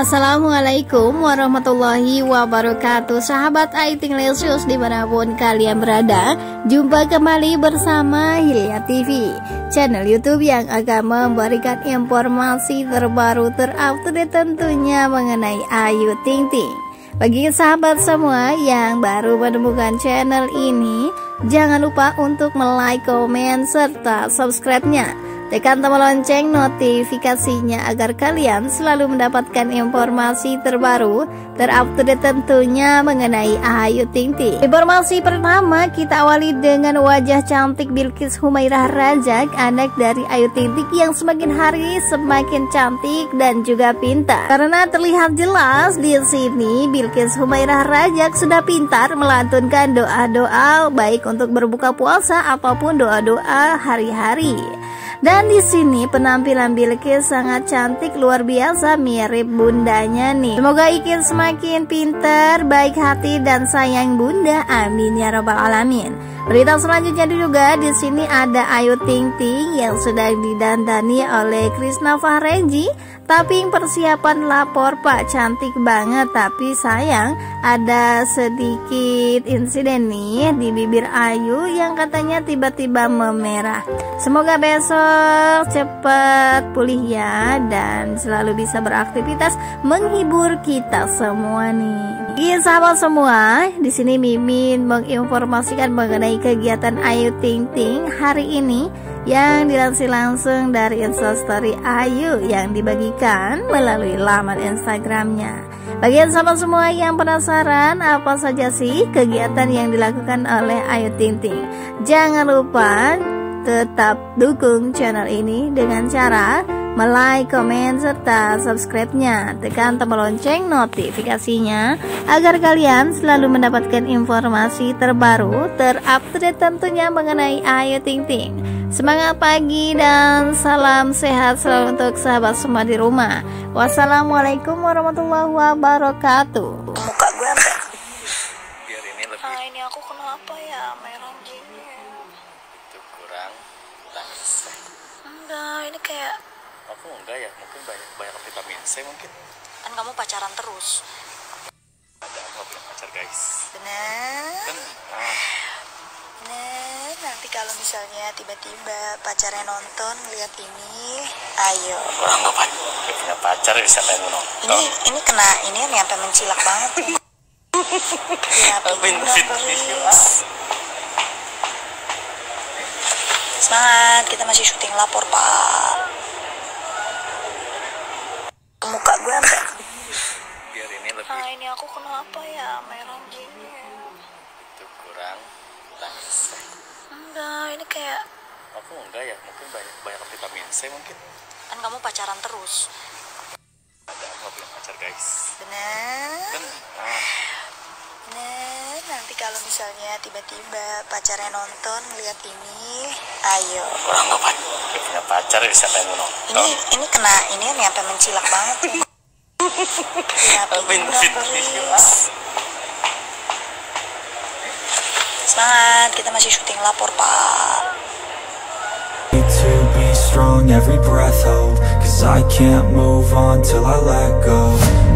Assalamualaikum warahmatullahi wabarakatuh. Sahabat Aiting Lesius di mana pun kalian berada Jumpa kembali bersama Hilya TV Channel Youtube yang akan memberikan informasi terbaru terupdate tentunya mengenai Ayu Ting Ting. Bagi sahabat semua yang baru menemukan channel ini Jangan lupa untuk like, komen, serta subscribe-nya Tekan tombol lonceng notifikasinya agar kalian selalu mendapatkan informasi terbaru, terupdate tentunya mengenai Ayu Ting Ting. Informasi pertama kita awali dengan wajah cantik Bilkis Humairah Rajak, anak dari Ayu Ting Ting yang semakin hari semakin cantik dan juga pintar. Karena terlihat jelas di sini Bilkis Humairah Rajak sudah pintar melantunkan doa-doa baik untuk berbuka puasa ataupun doa-doa hari-hari. Dan di sini penampilan Bilkis sangat cantik luar biasa mirip bundanya nih. Semoga Ikin semakin pintar, baik hati dan sayang bunda. Amin ya robbal alamin. Berita selanjutnya juga di sini ada Ayu Ting Ting yang sedang didandani oleh Krisna Fahrenji tapi persiapan lapor Pak cantik banget Tapi sayang ada sedikit insiden nih di bibir Ayu Yang katanya tiba-tiba memerah. Semoga besok cepat pulih ya Dan selalu bisa beraktivitas menghibur kita semua nih Iya sahabat semua di sini Mimin menginformasikan mengenai kegiatan Ayu Ting Ting hari ini yang dilansir langsung dari instastory Ayu yang dibagikan melalui laman Instagramnya. Bagian sahabat semua yang penasaran apa saja sih kegiatan yang dilakukan oleh Ayu Ting Ting? Jangan lupa tetap dukung channel ini dengan cara like, komen, serta subscribe-nya. Tekan tombol lonceng notifikasinya agar kalian selalu mendapatkan informasi terbaru, terupdate tentunya mengenai Ayu Ting Ting. Semangat pagi dan salam sehat selalu untuk sahabat semua di rumah. Wassalamualaikum warahmatullahi wabarakatuh. Muka gue apa? biar ini lebih Ah ini aku kenapa ya merah gini? itu kurang tangis Enggak, ini kayak aku enggak ya mungkin banyak banyak vitamin C mungkin kan kamu pacaran terus. ada apa belum pacar guys Bener? kan ah, Bener. Nanti kalau misalnya tiba-tiba pacarnya nonton ngeliat ini, ayo. orang pacar nggak punya pacar bisa pengen nonton Ini ini kena ini nyampe mencilak banget. Please. Semangat, kita masih syuting lapor, Pak. Muka gue apa? biar ini lebih Ah ini aku kenapa ya merah gini? itu kurang tangis Enggak, ini kayak aku enggak ya mungkin banyak banyak vitamin C mungkin kan kamu pacaran terus. ada apa belum pacar guys Bener? kan ah, Bener. Nanti kalau misalnya tiba-tiba pacarnya nonton ngeliat ini, ayo. orang nggak pacar nggak punya pacar bisa pengen nonton Ini ini kena ini nyampe mencilak banget. Please. Semangat, kita masih syuting lapor, Pak. Need to be strong, every breath hold Cause I can't move on till I let go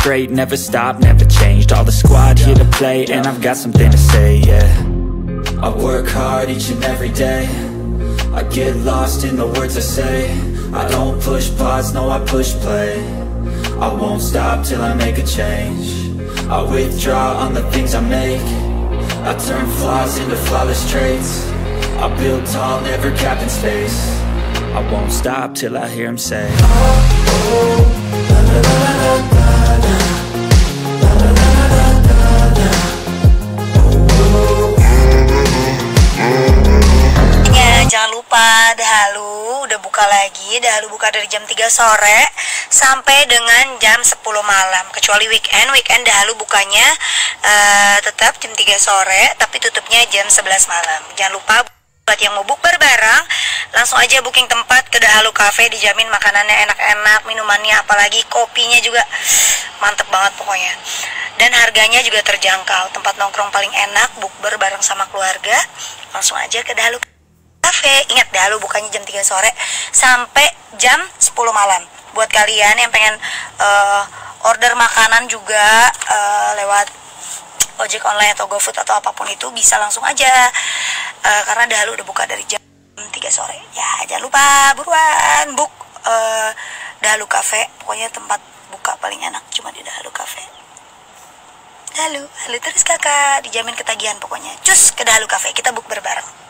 straight, never stopped, never changed. All the squad here to play, and I've got something to say, yeah. I work hard each and every day. I get lost in the words I say. I don't push pause, no, I push play. I won't stop till I make a change. I withdraw on the things I make. I turn flaws into flawless traits. I build tall, never capped in space. I won't stop till I hear him say. Ya, jangan lupa, dah lu udah buka lagi. Buka dari jam 3 sore Sampai dengan jam 10 malam. Kecuali weekend Weekend Dahulu bukanya uh, tetap jam 3 sore Tapi tutupnya jam 11 malam. Jangan lupa buat yang mau bukber bareng langsung aja booking tempat ke Dahalu Cafe dijamin makanannya enak-enak minumannya apalagi kopinya juga mantep banget pokoknya. Dan harganya juga terjangkau. Tempat nongkrong paling enak bukber bareng sama keluarga langsung aja ke Dahalu Cafe. Ingat Dahalu bukannya jam 3 sore sampai jam 10 malam. Buat kalian yang pengen uh, order makanan juga uh, lewat ojek online atau GoFood atau apa pun itu bisa langsung aja. Uh, karena Dahalu udah buka dari jam 3 sore. Ya jangan lupa buruan book uh, Dahalu Cafe. Pokoknya tempat buka paling enak cuma di Dahalu Cafe. Dahalu, halu terus kakak. Dijamin ketagihan pokoknya. Cus ke Dahalu Cafe kita book berbareng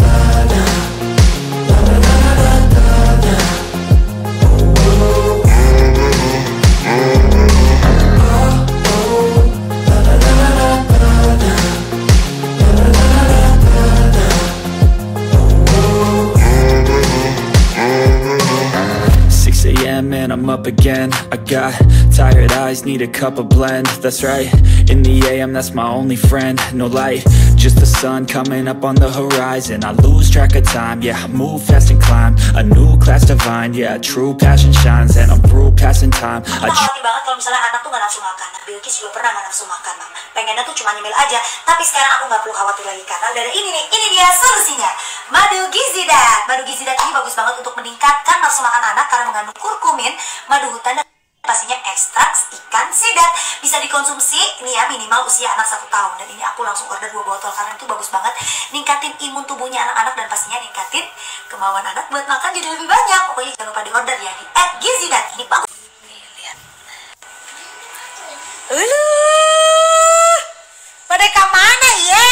up again. I got tired eyes, need a cup of blend. That's right, in the AM that's my only friend. No light, just the sun coming up on the horizon. I lose track of time, yeah, I move fast and climb. A new class divine, yeah, true passion shines And I'm through passing time. I Aku banget kalau misalnya anak tuh gak nafsu makan. Bilkis juga pernah gak nafsu makan mam Pengennya tuh cuma nyemil aja Tapi sekarang aku gak perlu khawatir lagi Karena udah ada ini nih, ini dia solusinya. Madu Gizidat. Madu Gizidat ini bagus banget untuk meningkatkan nafsu makan anak Karena mengandung kurkumin, madu hutan dan ekstrak ikan sidat bisa dikonsumsi ini ya minimal usia anak satu tahun. Dan ini aku langsung order dua botol karena itu bagus banget. Ningkatin imun tubuhnya anak-anak dan pastinya ningkatin kemauan anak buat makan jadi lebih banyak. Pokoknya jangan lupa di order ya di at gizidat. Ini bagus. Nih lihat. Ulu, pada ke mana ye?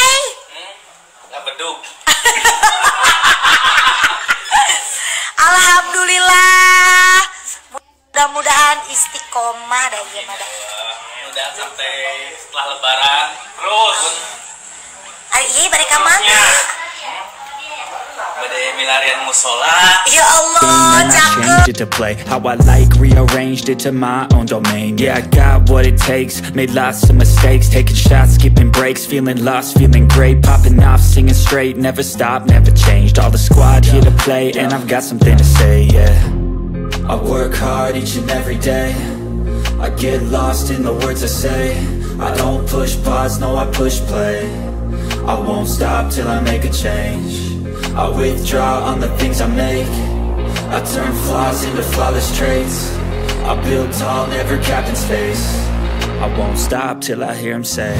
Hmm, beduk. Alhamdulillah. Mudah-mudahan istiqomah dah ya mah dah. Udah sampai setelah lebaran. Terus? Ah, Ari ieu bari ka mana? Bade milarian musola. Ya Allah, and I cakep. changed it to play. How I like, rearranged it to my own domain. Yeah, I got what it takes, made lots of mistakes. Taking shots, skipping breaks, feeling lost, feeling great. Popping off, singing straight, never stopped, never changed. All the squad here to play, and I've got something to say, yeah I work hard each and every day. I get lost in the words I say. I don't push pause, no I push play. I won't stop till I make a change. I withdraw on the things I make. I turn flaws into flawless traits. I build tall, never capped in space. I won't stop till I hear him say